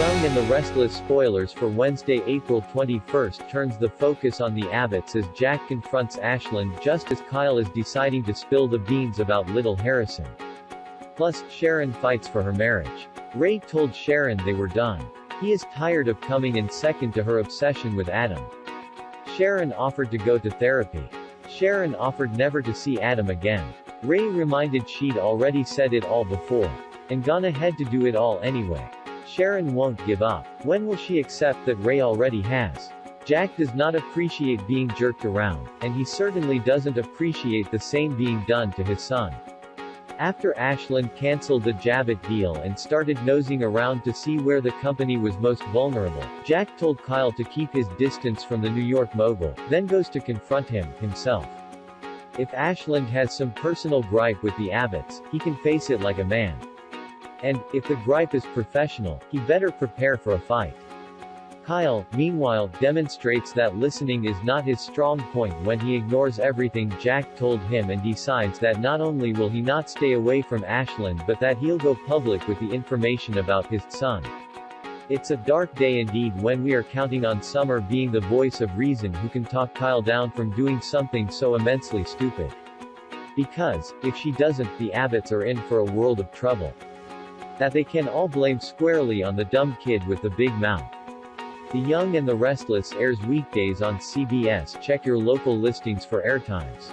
Young and the Restless spoilers for Wednesday, April 21st turns the focus on the Abbotts as Jack confronts Ashland just as Kyle is deciding to spill the beans about little Harrison. Plus, Sharon fights for her marriage. Rey told Sharon they were done. He is tired of coming in second to her obsession with Adam. Sharon offered to go to therapy. Sharon offered never to see Adam again. Rey reminded she'd already said it all before. And gone ahead to do it all anyway. Sharon won't give up. When will she accept that Rey already has? Jack does not appreciate being jerked around, and he certainly doesn't appreciate the same being done to his son. After Ashland canceled the Jabot deal and started nosing around to see where the company was most vulnerable, Jack told Kyle to keep his distance from the New York mogul, then goes to confront him, himself. If Ashland has some personal gripe with the Abbotts, he can face it like a man. And, if the gripe is professional, he better prepare for a fight. Kyle, meanwhile, demonstrates that listening is not his strong point when he ignores everything Jack told him and decides that not only will he not stay away from Ashland but that he'll go public with the information about his son. It's a dark day indeed when we are counting on Summer being the voice of reason who can talk Kyle down from doing something so immensely stupid. Because, if she doesn't, the Abbotts are in for a world of trouble. That they can all blame squarely on the dumb kid with the big mouth. The Young and the Restless airs weekdays on CBS. Check your local listings for airtimes.